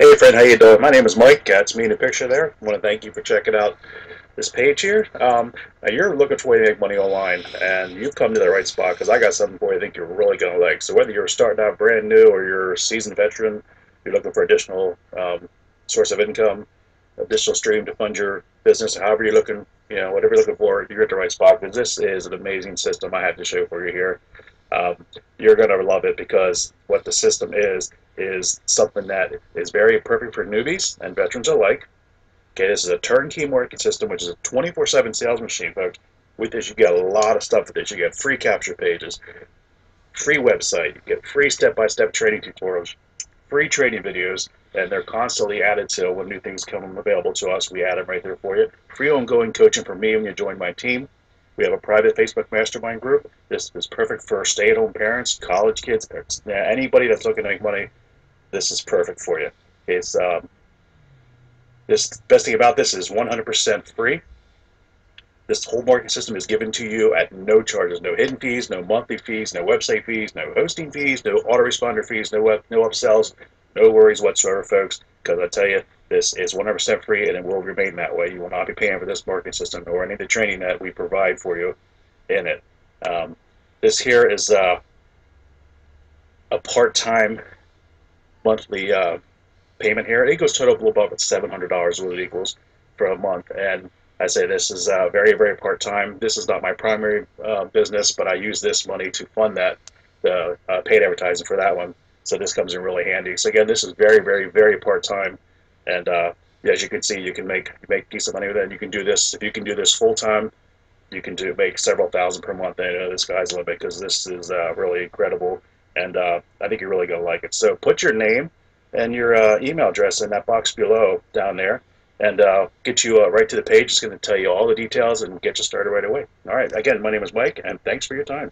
Hey friend, how you doing? My name is Mike. That's me in the picture there. I want to thank you for checking out this page here. Um, you're looking for a way to make money online, and you've come to the right spot because I got something for you I think you're really going to like. So whether you're starting out brand new or you're a seasoned veteran, you're looking for additional um, source of income, additional stream to fund your business, however you're looking, you know, whatever you're looking for, you're at the right spot because this is an amazing system I have to show for you here. Um, you're going to love it because what the system is is something that is very perfect for newbies and veterans alike. Okay, this is a turnkey marketing system, which is a 24/7 sales machine, folks. With this, you get a lot of stuff with this. You get free capture pages, free website, you get free step-by-step training tutorials, free training videos, and they're constantly added to when new things come available to us. We add them right there for you. Free ongoing coaching from me when you join my team. We have a private Facebook mastermind group. This is perfect for stay-at-home parents, college kids, anybody that's looking to make money this is perfect for you. It's um, this best thing about this is 100% free. This whole marketing system is given to you at no charges, no hidden fees, no monthly fees, no website fees, no hosting fees, no autoresponder fees, no web, no upsells, no worries whatsoever, folks. Because I tell you, this is 100% free and it will remain that way. You will not be paying for this marketing system or any of the training that we provide for you in it. Um, this here is uh, a part-time monthly uh, payment here. It goes total about $700 what it equals for a month. And I say this is uh, very, very part-time. This is not my primary uh, business, but I use this money to fund that, the uh, paid advertising for that one. So this comes in really handy. So again, this is very, very, very part-time. And uh, as you can see, you can make make decent money with it. And you can do this, if you can do this full-time, you can do make several thousand per month. I know this guy's bit because this is uh, really incredible and uh, I think you're really going to like it. So put your name and your uh, email address in that box below down there, and uh, get you uh, right to the page. It's going to tell you all the details and get you started right away. All right, again, my name is Mike, and thanks for your time.